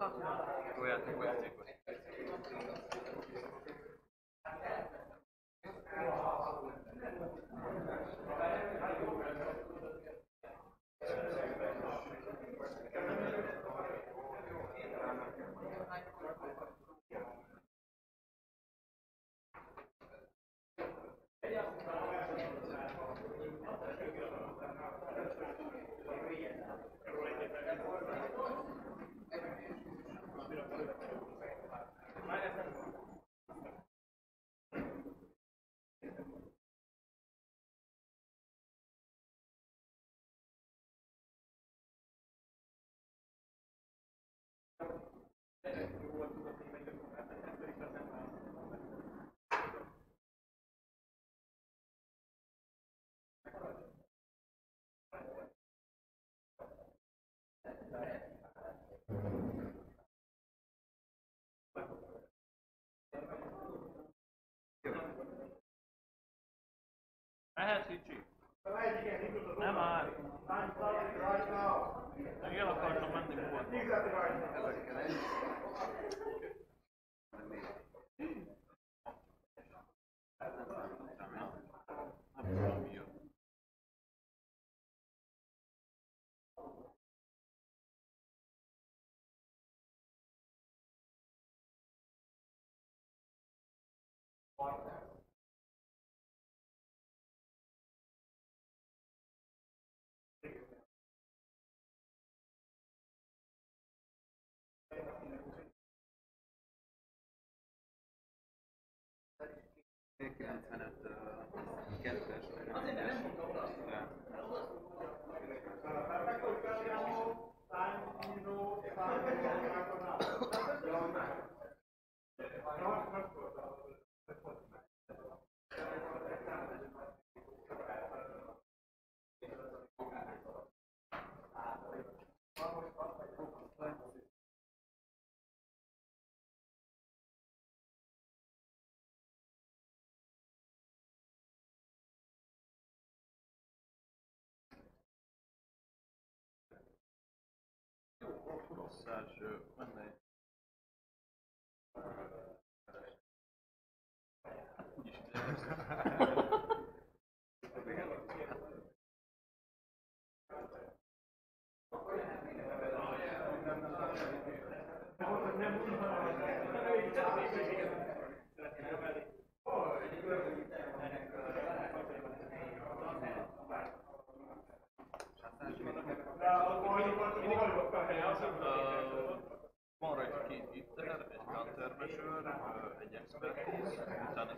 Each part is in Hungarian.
하고 그래야 되고 해야지. Jó játék, jó játék. Mehet, Ricsi? Nem már. Meg el akartam menni volt. Nem tudom mi Amen. T95 kettes, 下去问了。Thank you. Egy countermeasure, ö, egy expertise, utána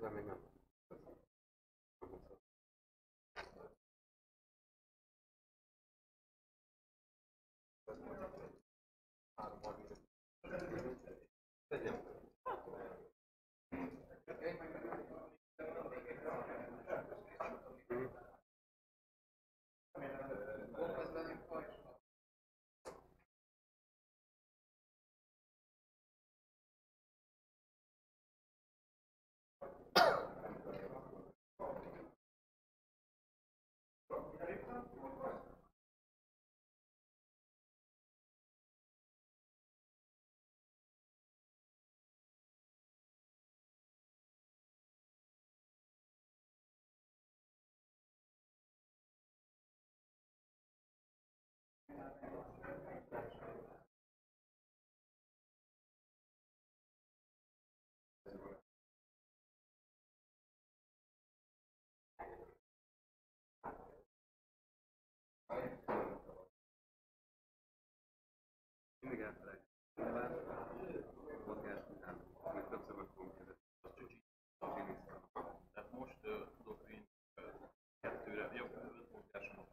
咱们。megfigyeltelek filmet, podcast után, még többször meg fogom kérdezni. Az csücsi, Tehát most uh, tudok én kettőre, jó, öt mozgásomat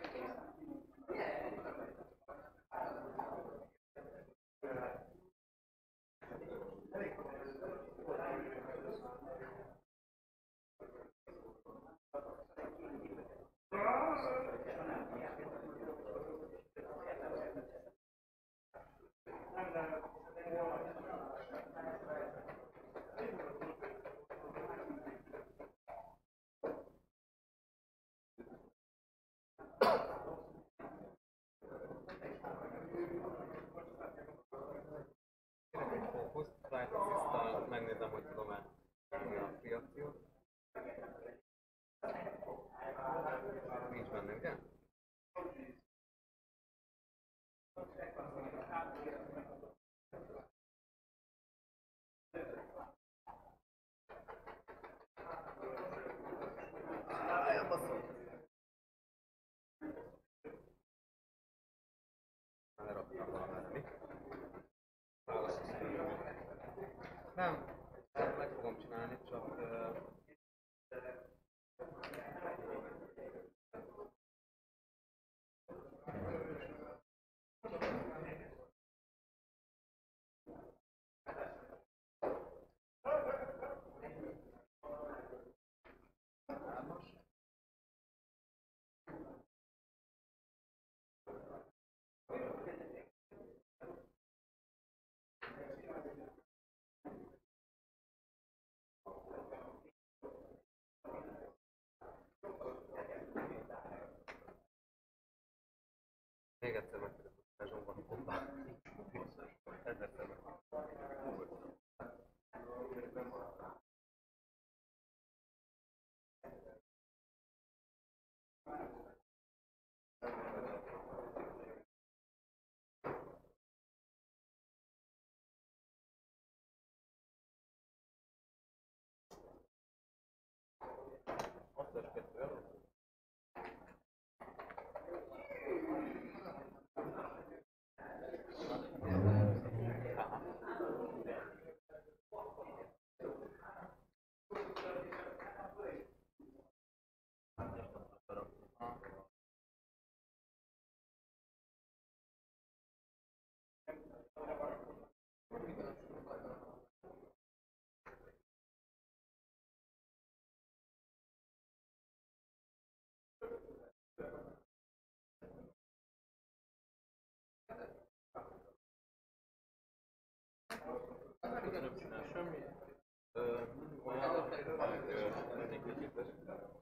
некоторых даже даров.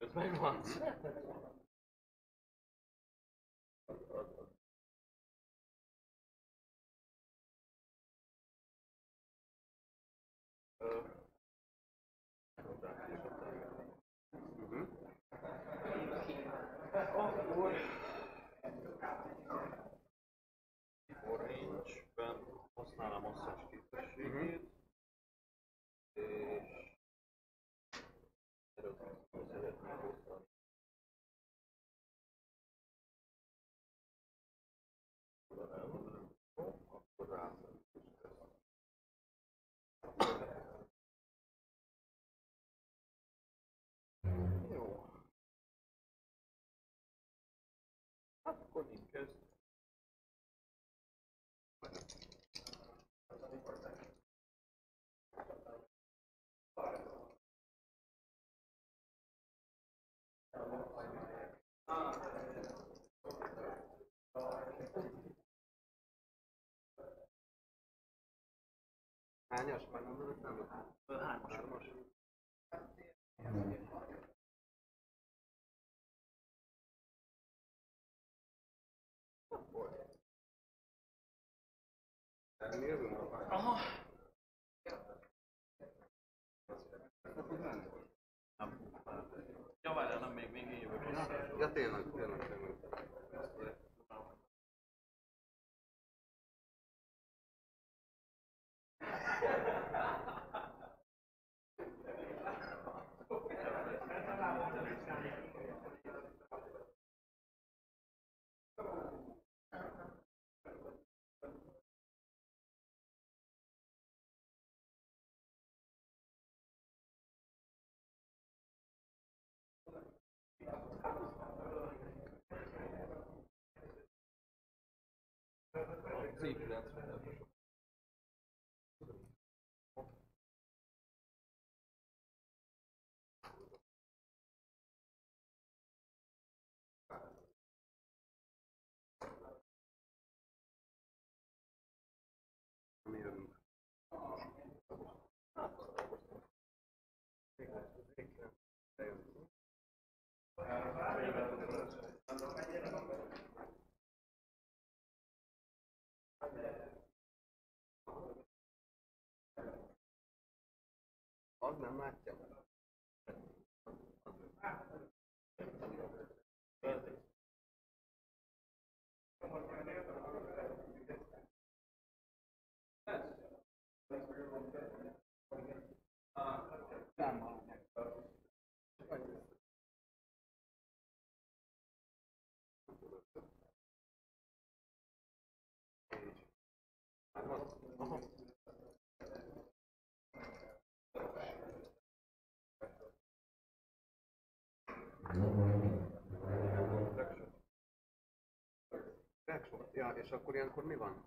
was mine once. Hányas? Már mondod, ezt nem látom. Hármas. Hármas. Aha. Ja, várjál, nem még, még én jövök. Ja, tényleg, tényleg, tényleg. Reaction. Ja, és akkor ilyenkor mi van?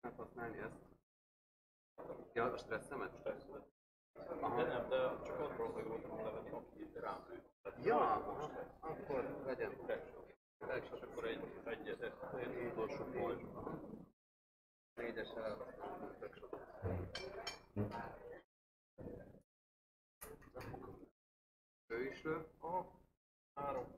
Lehet használni ezt? Ja, a stresszemet? Stresszedet. Aha. De nem, de csak arról akartam levenni, aki rám lő. Ja, aha. akkor legyen. És akkor egy, egy, egy, egy utolsó pajzs. Négyes elvesztett. Ő is lő. Aha. Három.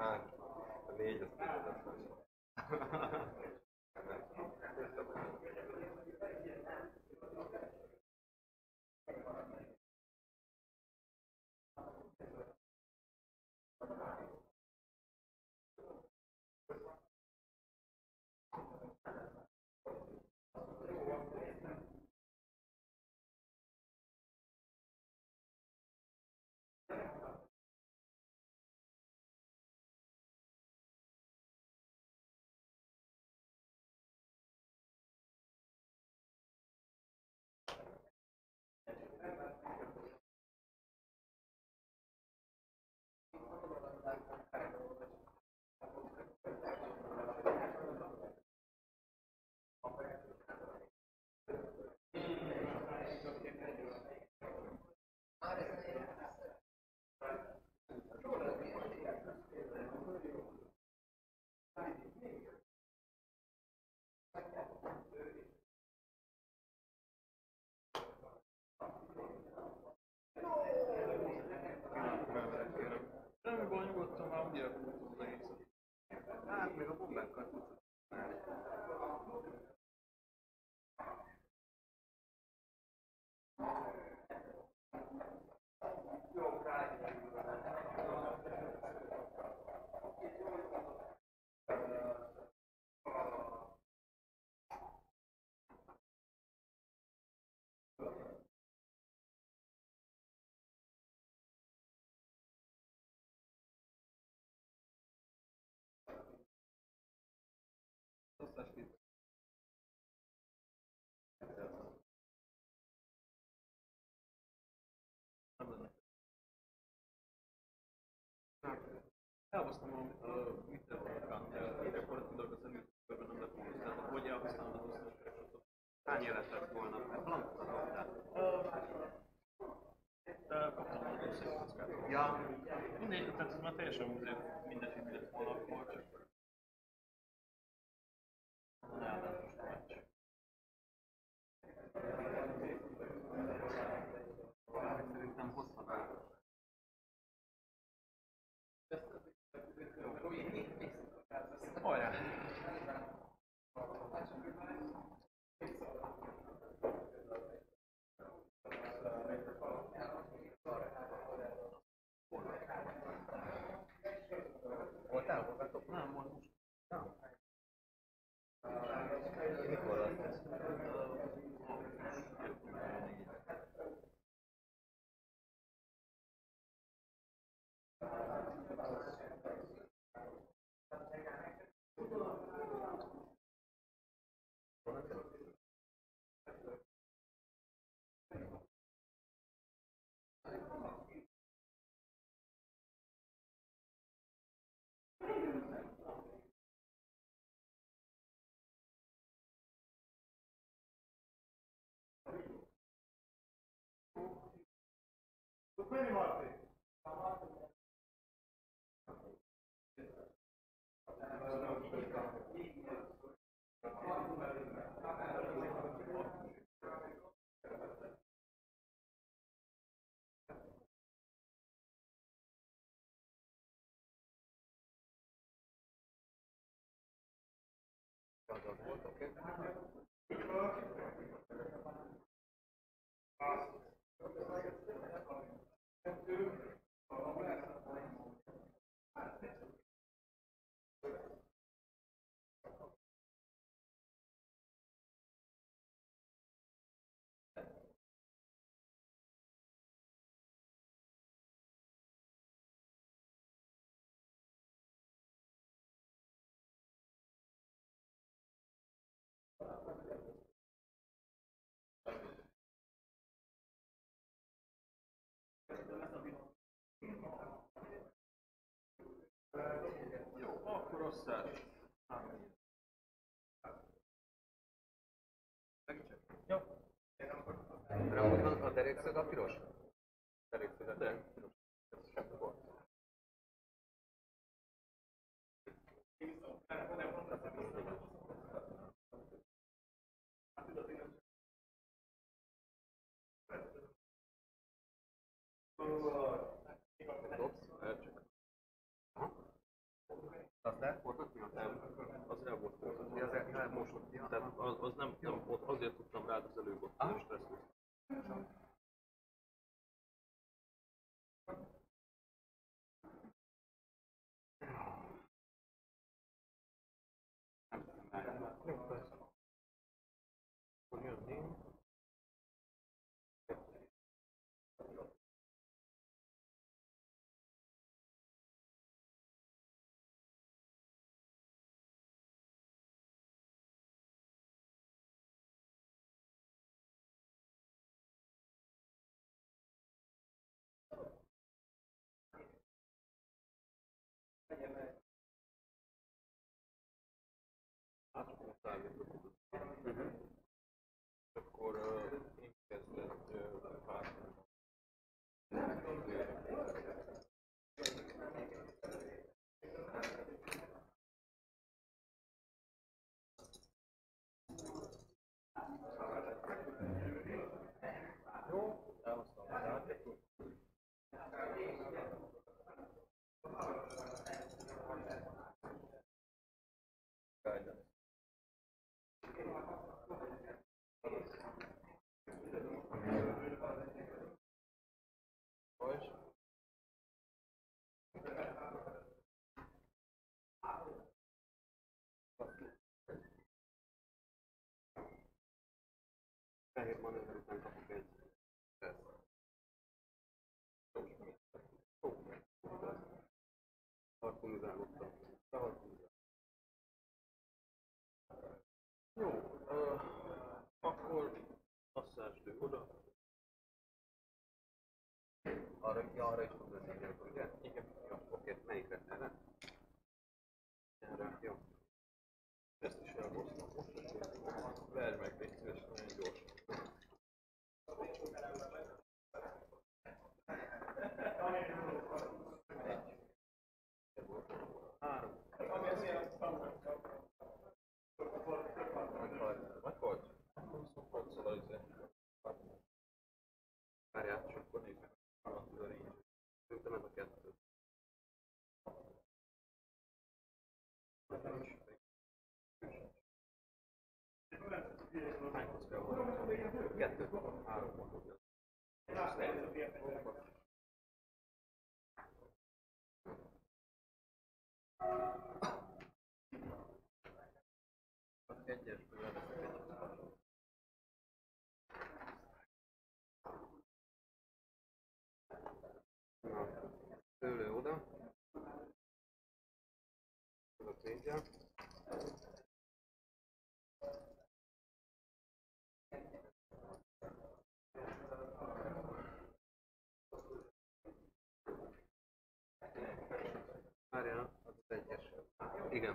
Amazing. A négy az tényleg az. Semmi avastama, mitä olekaan, ja mindegy, korttidoita sen nyt pöydän mindegy, että voi avastaa tuosta, hän järjestää vuonna planttaa tätä. Että katsotaan tuossa. Ja niin, että mä teen sen, miten minne sinne puolella problemi vardı. Osztás. Jó. A- derékszög a piros? Derékszög a piros. Semmi volt. Dobsz? Elcsök. Azt el? Voltak mi a nem? Az el volt volt. Ja, az el- elmosott, ja. Tehát az, az nem, nem, azért tudtam rád az előbb ott Ah. a stresszt. Jó, persze. Akkor jönni. Átfogom számított. Akkor uh, én kezdem uh, hát. Jó, elhoztam a játékot. Guidance. Pois. Fehér manőver után kapok egy stressz. Harpunizálódtam. Jó, uh, akkor asszásd oda. Arra, arra is നമുക്ക് Igen,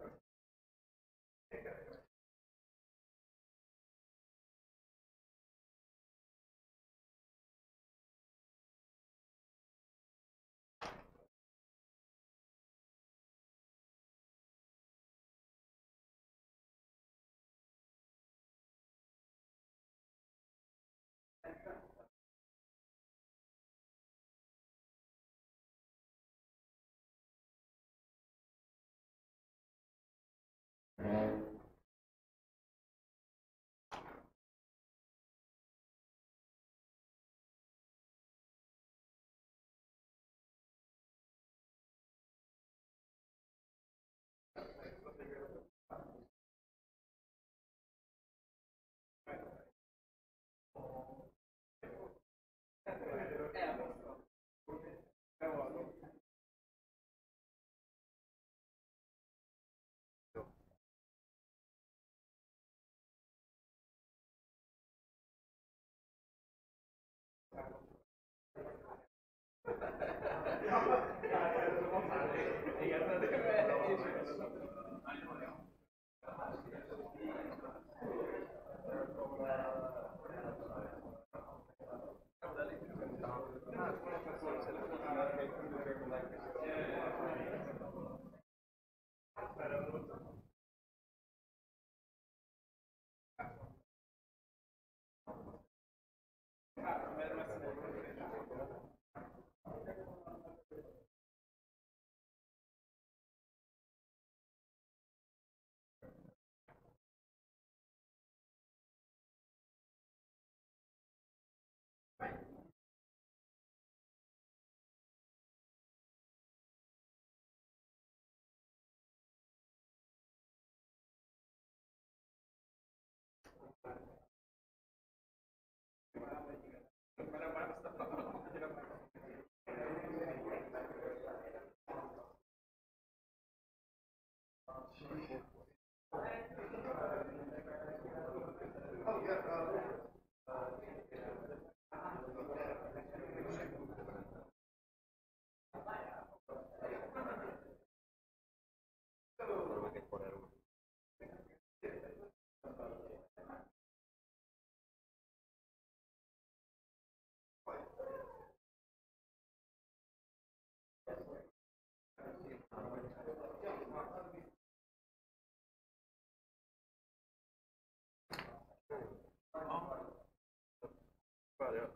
Valeu.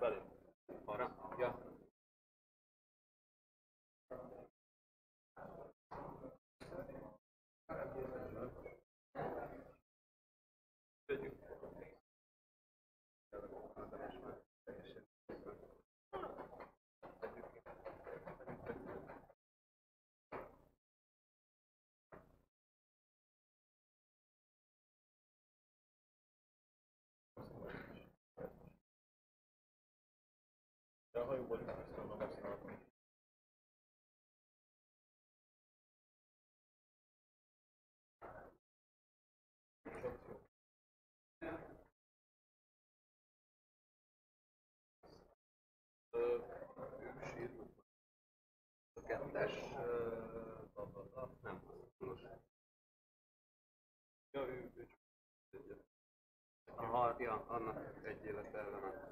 Valeu. kettes, bla, bla, bla, nem hasznos. Ja, ő, ő. Aha, ja, annak egy élet ellenet.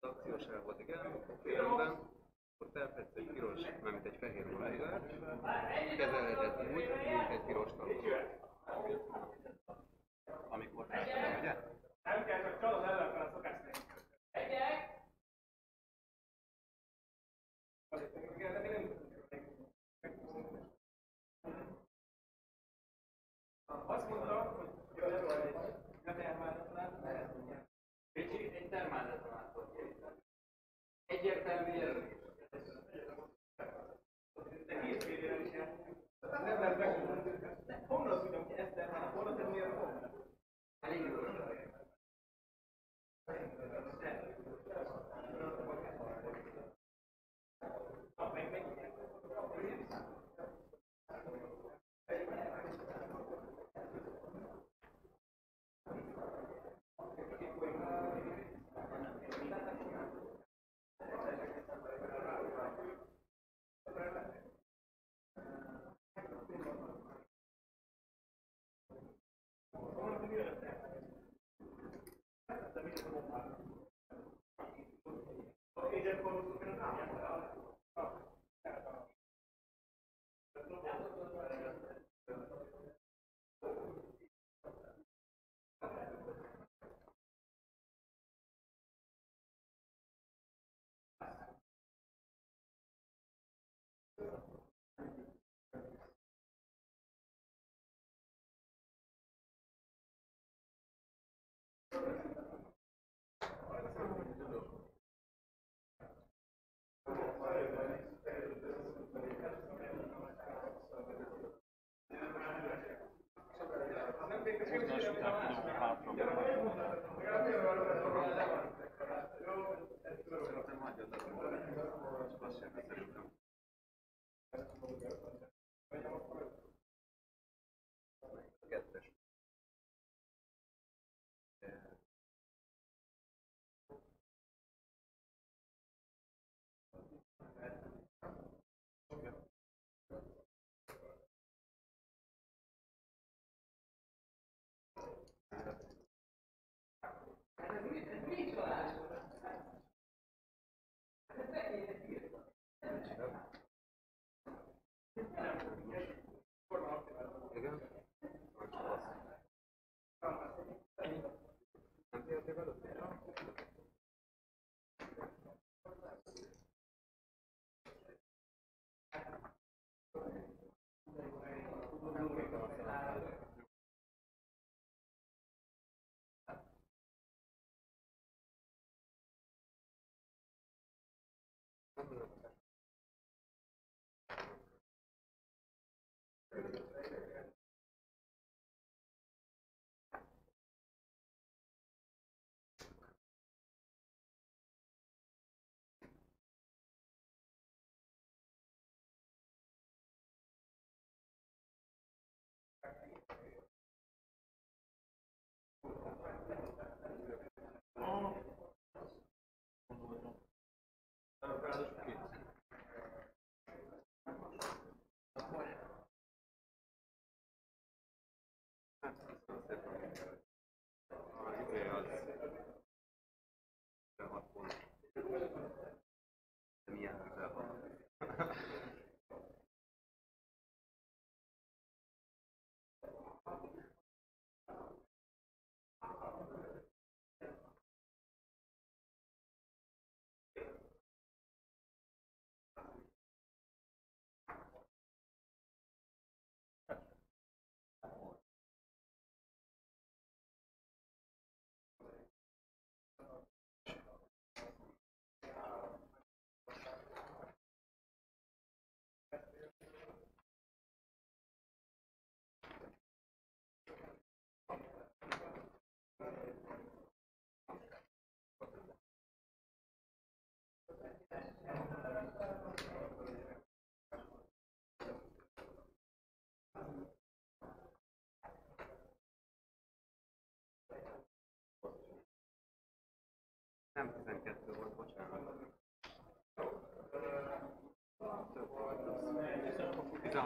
akciós el volt, igen, félben felfedsz egy piros, mármint egy fehér hullámzást, kezelheted úgy, mint egy piros tanulót. Amikor felfedsz, ugye? Nem kell, csak csalod thank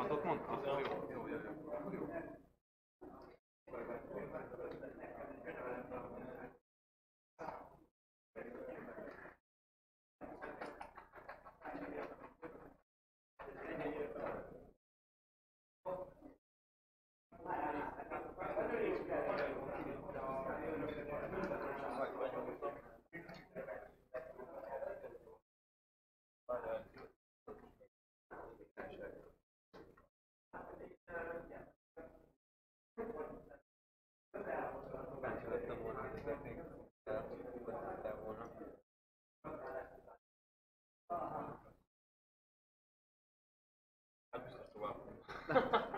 az. 16-ot mondtam? Jó, jó, jó, 고맙습니다.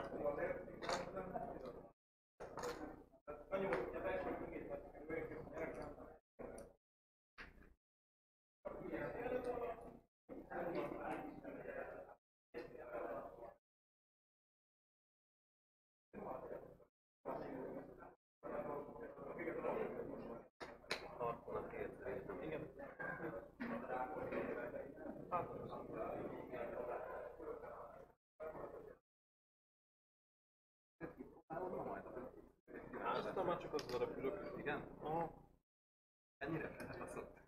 Az a repülők. Igen? Aha. Ennyire felbaszott?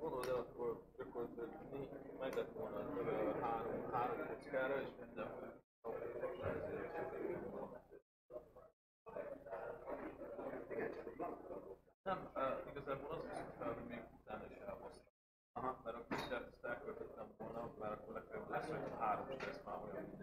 Gondolod el, akkor gyakorlatilag meg lett volna növelve három, három kockára, és minden Nem, uh, igazából az viszont fel, hogy még utána is elhoztam. Aha. Mert akkor ezt elköltöttem volna, mert akkor legfeljebb lesz, hogy három stressz már olyan.